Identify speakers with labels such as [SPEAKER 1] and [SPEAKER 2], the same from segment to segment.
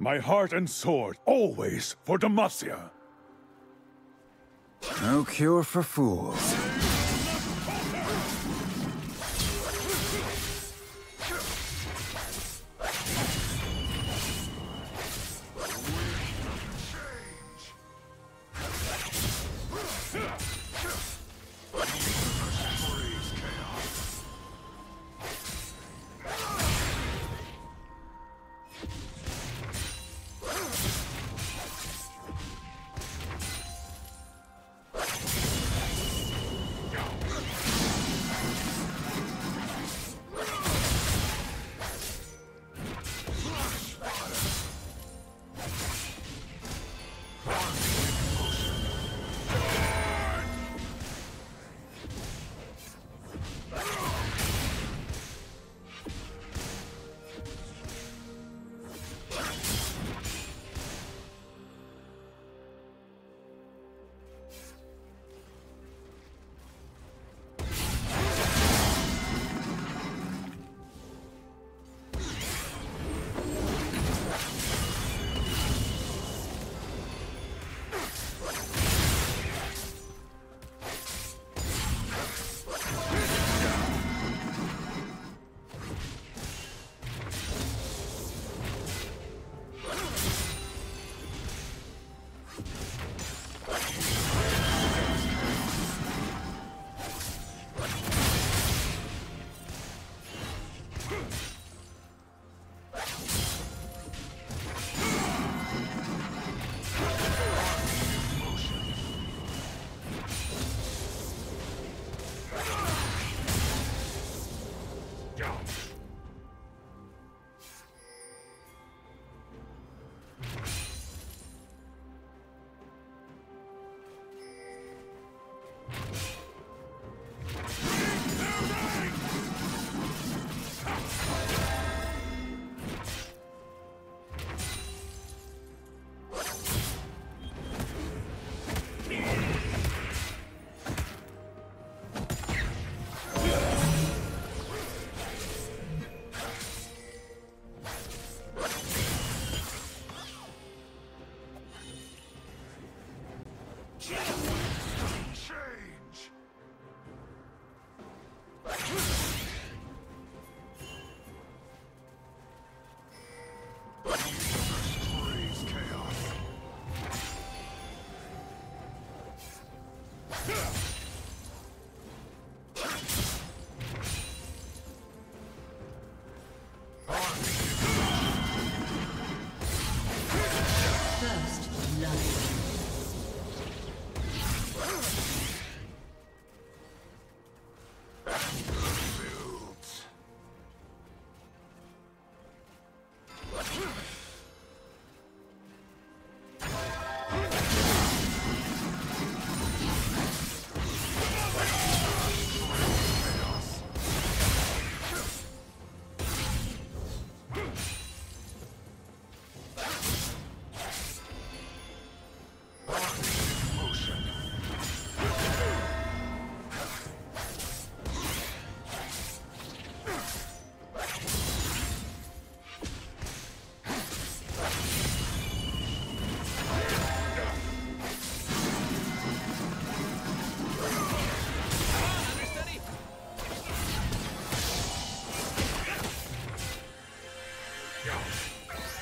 [SPEAKER 1] My heart and sword, always for Demacia.
[SPEAKER 2] No cure for fools. Yeah.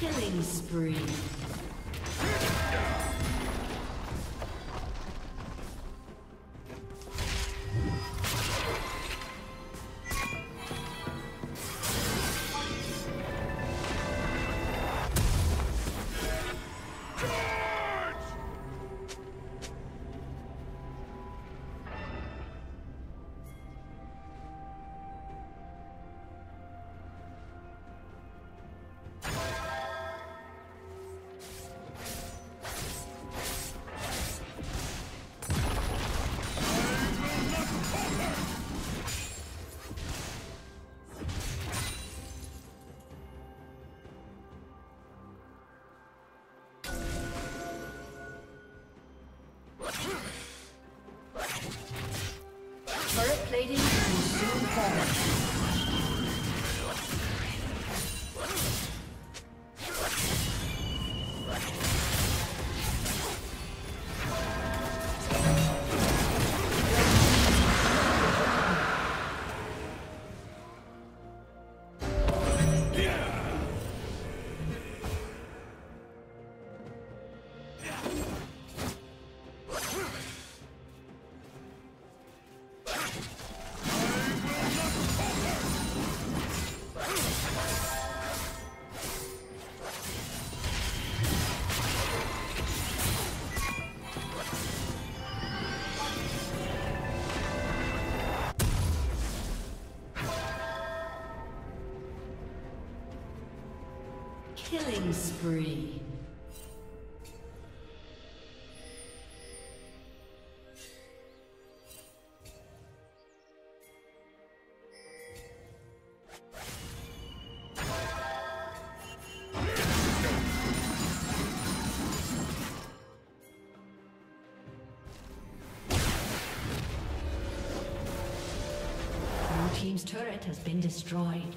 [SPEAKER 3] Killing spree. Killing spree. team's turret has been destroyed.